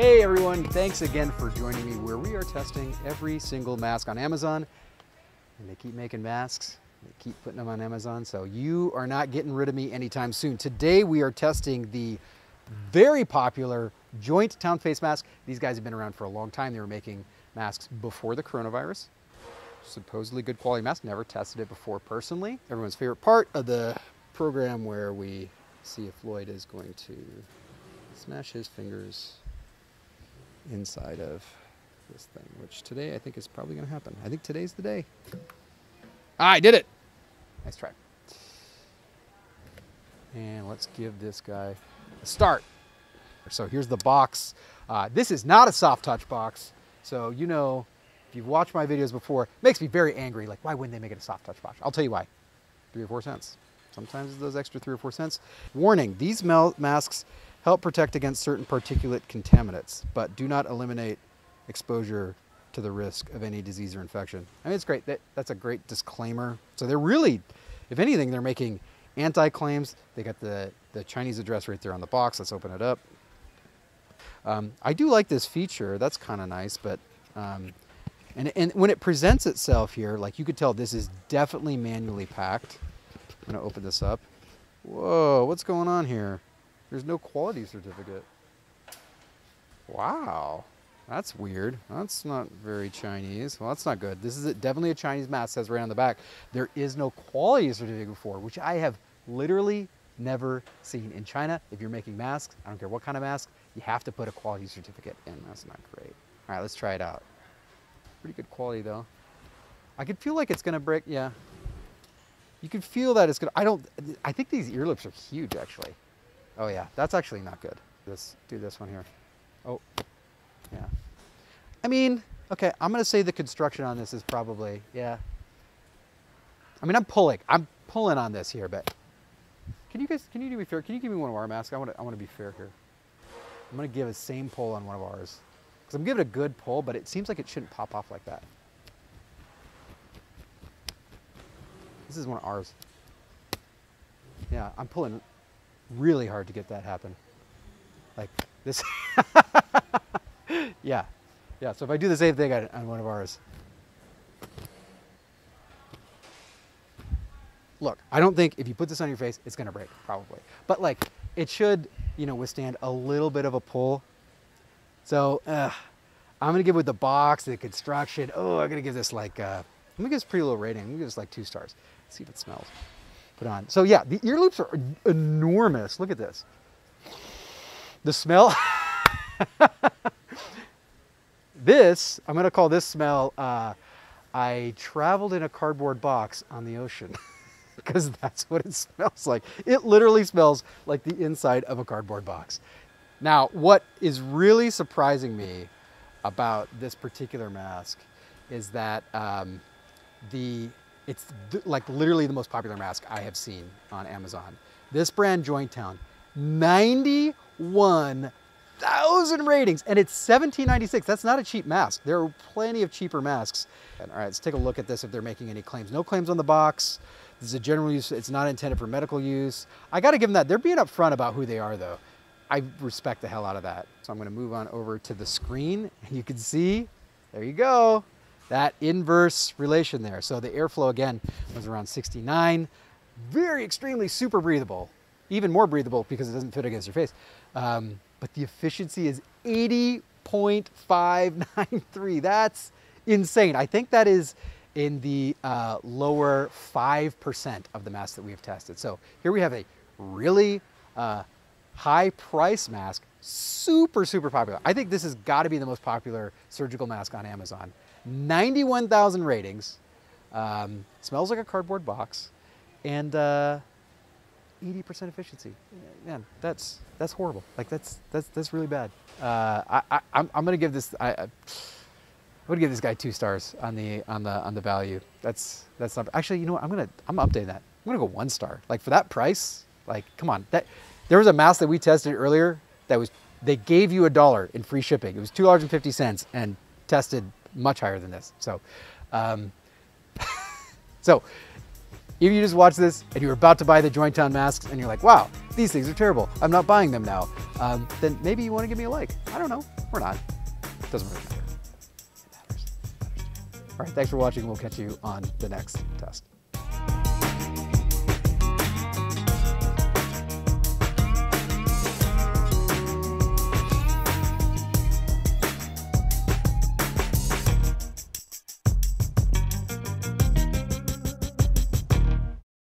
Hey everyone, thanks again for joining me where we are testing every single mask on Amazon. And they keep making masks, they keep putting them on Amazon, so you are not getting rid of me anytime soon. Today we are testing the very popular Jointown face mask. These guys have been around for a long time. They were making masks before the coronavirus. Supposedly good quality mask, never tested it before personally. Everyone's favorite part of the program where we see if Lloyd is going to smash his fingers inside of this thing, which today I think is probably going to happen. I think today's the day. Ah, I did it. Nice try. And let's give this guy a start. So here's the box. Uh, this is not a soft touch box. So you know, if you've watched my videos before, it makes me very angry. Like, why wouldn't they make it a soft touch box? I'll tell you why. Three or four cents. Sometimes it's those extra three or four cents. Warning, these masks help protect against certain particulate contaminants, but do not eliminate exposure to the risk of any disease or infection. I mean, it's great. That, that's a great disclaimer. So they're really, if anything, they're making anti-claims. They got the, the Chinese address right there on the box. Let's open it up. Um, I do like this feature. That's kind of nice, but um, and, and when it presents itself here, like you could tell this is definitely manually packed. I'm gonna open this up. Whoa, what's going on here? There's no quality certificate. Wow, that's weird. That's not very Chinese. Well, that's not good. This is definitely a Chinese mask, says right on the back. There is no quality certificate before, which I have literally never seen. In China, if you're making masks, I don't care what kind of mask, you have to put a quality certificate in. That's not great. All right, let's try it out. Pretty good quality though. I could feel like it's gonna break, yeah. You can feel that it's gonna, I don't, I think these ear lips are huge actually. Oh yeah, that's actually not good. Let's do this one here. Oh, yeah. I mean, okay, I'm gonna say the construction on this is probably, yeah. I mean, I'm pulling, I'm pulling on this here, but can you guys, can you do me fair? Can you give me one of our masks? I want to, I want to be fair here. I'm gonna give a same pull on one of ours. Because I'm giving a good pull, but it seems like it shouldn't pop off like that. This is one of ours. Yeah, I'm pulling really hard to get that happen. Like this. yeah, yeah. So if I do the same thing on, on one of ours. Look, I don't think if you put this on your face, it's gonna break, probably. But like, it should, you know, withstand a little bit of a pull. So uh, I'm gonna give it with the box, the construction. Oh, I'm gonna give this like, uh, I'm gonna give this pretty low rating. I'm gonna give this like two stars. Let's see if it smells. Put on. So yeah, the ear loops are enormous. Look at this. The smell. this, I'm gonna call this smell, uh, I traveled in a cardboard box on the ocean. because that's what it smells like. It literally smells like the inside of a cardboard box. Now, what is really surprising me about this particular mask is that um, the it's like literally the most popular mask I have seen on Amazon. This brand Jointown, 91,000 ratings, and it's 17.96. That's not a cheap mask. There are plenty of cheaper masks. All right, let's take a look at this if they're making any claims. No claims on the box. This is a general use. It's not intended for medical use. I got to give them that. They're being upfront about who they are, though. I respect the hell out of that. So I'm going to move on over to the screen, and you can see, there you go, that inverse relation there. So the airflow again was around 69, very extremely super breathable, even more breathable because it doesn't fit against your face. Um, but the efficiency is 80.593. That's insane. I think that is in the uh, lower 5% of the masks that we have tested. So here we have a really uh, high price mask, super, super popular. I think this has got to be the most popular surgical mask on Amazon. 91,000 ratings, um, smells like a cardboard box, and 80% uh, efficiency. Man, that's that's horrible. Like that's that's that's really bad. Uh, I, I I'm, I'm gonna give this. I, I give this guy two stars on the on the on the value. That's that's not actually. You know what? I'm gonna I'm updating that. I'm gonna go one star. Like for that price, like come on. That there was a mask that we tested earlier that was they gave you a dollar in free shipping. It was two dollars and fifty cents and tested much higher than this. So, um, so if you just watch this and you're about to buy the Jointown masks and you're like, wow, these things are terrible. I'm not buying them now. Um, then maybe you want to give me a like. I don't know. We're not. It doesn't really matter. It matters. It matters. All right, thanks for watching. We'll catch you on the next test.